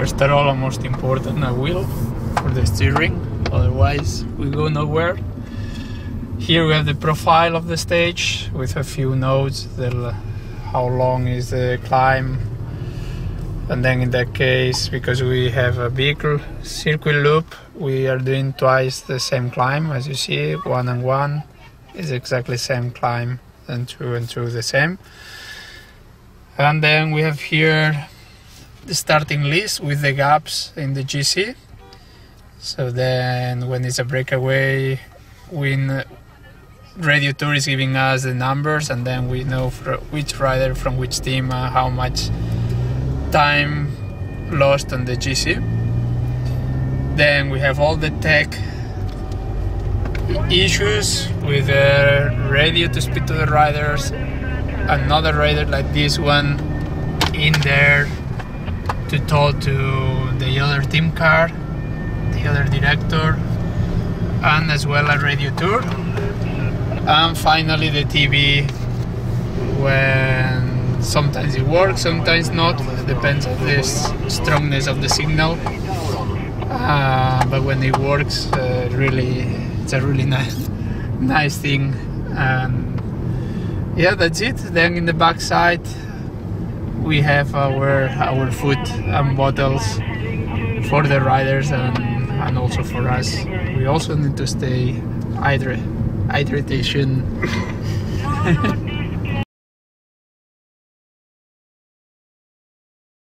First of all, most important, a wheel for the steering. Otherwise, we go nowhere. Here we have the profile of the stage with a few notes. How long is the climb? And then in that case, because we have a vehicle circuit loop, we are doing twice the same climb as you see. One and one is exactly same climb, and two and two the same. And then we have here starting list with the gaps in the GC. So then when it's a breakaway, when Radio Tour is giving us the numbers, and then we know which rider from which team uh, how much time lost on the GC. Then we have all the tech issues with the radio to speak to the riders. Another rider like this one in there to talk to the other team car, the other director, and as well a radio tour. And finally the TV when sometimes it works, sometimes not. It depends on the strongness of the signal. Uh, but when it works, uh, really, it's a really nice, nice thing. And yeah, that's it. Then in the back side, we have our our food and bottles for the riders and and also for us. We also need to stay hydrated. Hydration.